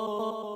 oh.